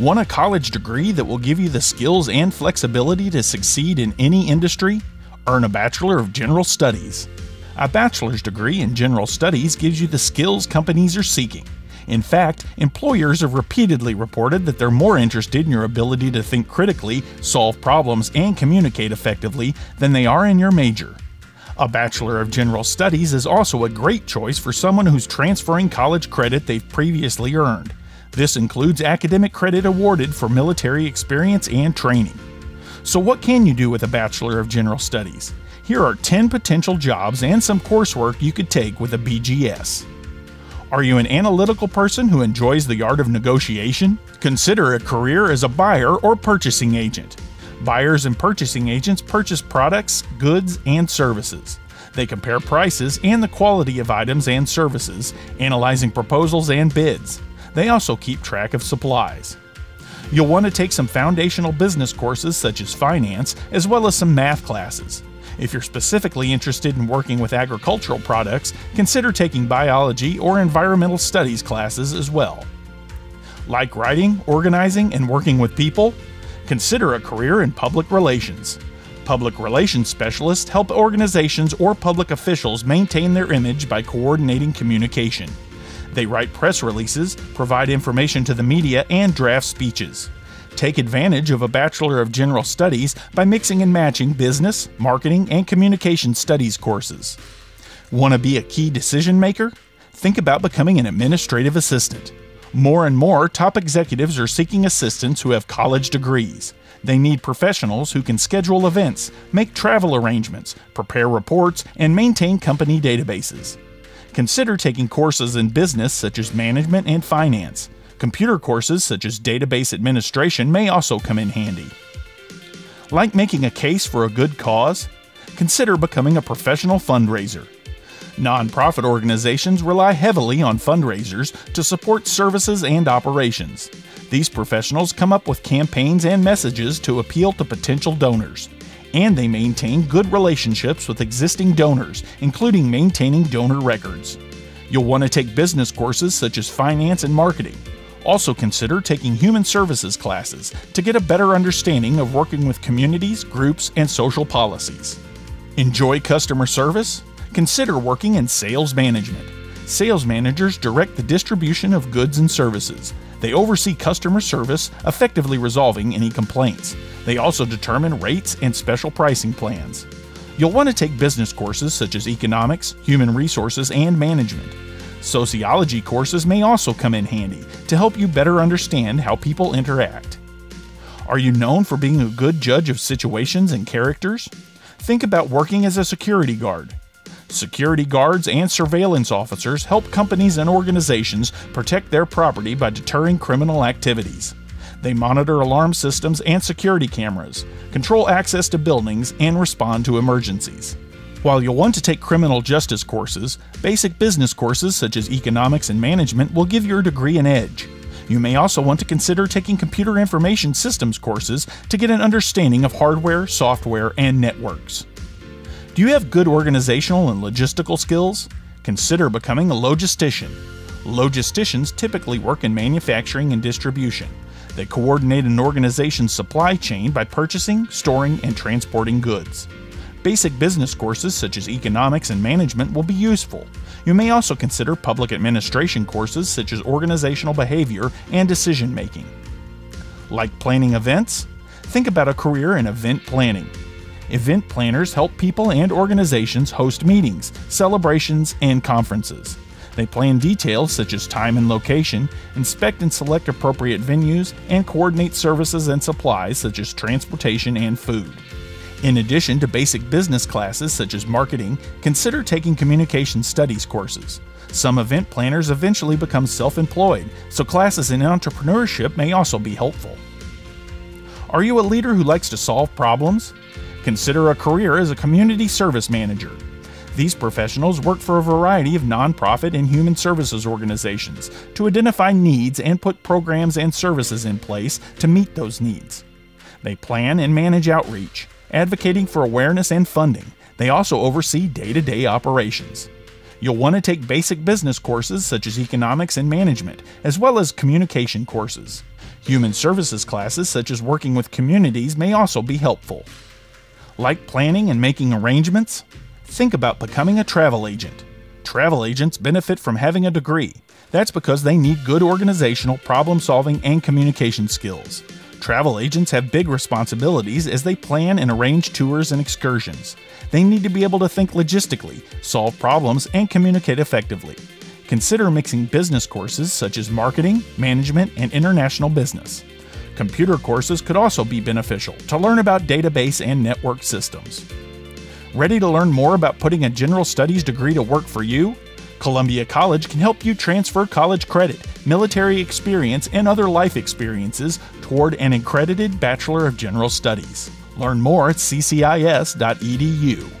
Want a college degree that will give you the skills and flexibility to succeed in any industry? Earn a Bachelor of General Studies. A bachelor's degree in general studies gives you the skills companies are seeking. In fact, employers have repeatedly reported that they're more interested in your ability to think critically, solve problems, and communicate effectively than they are in your major. A Bachelor of General Studies is also a great choice for someone who's transferring college credit they've previously earned. This includes academic credit awarded for military experience and training. So, what can you do with a Bachelor of General Studies? Here are 10 potential jobs and some coursework you could take with a BGS. Are you an analytical person who enjoys the art of negotiation? Consider a career as a buyer or purchasing agent. Buyers and purchasing agents purchase products, goods, and services. They compare prices and the quality of items and services, analyzing proposals and bids. They also keep track of supplies. You'll want to take some foundational business courses such as finance, as well as some math classes. If you're specifically interested in working with agricultural products, consider taking biology or environmental studies classes as well. Like writing, organizing, and working with people? Consider a career in public relations. Public relations specialists help organizations or public officials maintain their image by coordinating communication. They write press releases, provide information to the media, and draft speeches. Take advantage of a Bachelor of General Studies by mixing and matching business, marketing, and communication studies courses. Want to be a key decision maker? Think about becoming an administrative assistant. More and more top executives are seeking assistants who have college degrees. They need professionals who can schedule events, make travel arrangements, prepare reports, and maintain company databases. Consider taking courses in business such as management and finance. Computer courses such as database administration may also come in handy. Like making a case for a good cause? Consider becoming a professional fundraiser. Nonprofit organizations rely heavily on fundraisers to support services and operations. These professionals come up with campaigns and messages to appeal to potential donors. And they maintain good relationships with existing donors, including maintaining donor records. You'll want to take business courses such as finance and marketing. Also, consider taking human services classes to get a better understanding of working with communities, groups, and social policies. Enjoy customer service? Consider working in sales management. Sales managers direct the distribution of goods and services. They oversee customer service, effectively resolving any complaints. They also determine rates and special pricing plans. You'll want to take business courses such as economics, human resources, and management. Sociology courses may also come in handy to help you better understand how people interact. Are you known for being a good judge of situations and characters? Think about working as a security guard. Security guards and surveillance officers help companies and organizations protect their property by deterring criminal activities. They monitor alarm systems and security cameras, control access to buildings, and respond to emergencies. While you'll want to take criminal justice courses, basic business courses such as economics and management will give your degree an edge. You may also want to consider taking computer information systems courses to get an understanding of hardware, software, and networks. Do you have good organizational and logistical skills? Consider becoming a logistician. Logisticians typically work in manufacturing and distribution. They coordinate an organization's supply chain by purchasing, storing, and transporting goods. Basic business courses such as economics and management will be useful. You may also consider public administration courses such as organizational behavior and decision making. Like planning events? Think about a career in event planning. Event planners help people and organizations host meetings, celebrations, and conferences. They plan details such as time and location, inspect and select appropriate venues, and coordinate services and supplies such as transportation and food. In addition to basic business classes such as marketing, consider taking communication studies courses. Some event planners eventually become self employed, so classes in entrepreneurship may also be helpful. Are you a leader who likes to solve problems? Consider a career as a community service manager. These professionals work for a variety of nonprofit and human services organizations to identify needs and put programs and services in place to meet those needs. They plan and manage outreach, advocating for awareness and funding. They also oversee day to day operations. You'll want to take basic business courses such as economics and management, as well as communication courses. Human services classes such as working with communities may also be helpful. Like planning and making arrangements? Think about becoming a travel agent. Travel agents benefit from having a degree. That's because they need good organizational, problem solving, and communication skills. Travel agents have big responsibilities as they plan and arrange tours and excursions. They need to be able to think logistically, solve problems, and communicate effectively. Consider mixing business courses such as marketing, management, and international business. Computer courses could also be beneficial to learn about database and network systems. Ready to learn more about putting a general studies degree to work for you? Columbia College can help you transfer college credit, military experience, and other life experiences toward an accredited Bachelor of General Studies. Learn more at ccis.edu.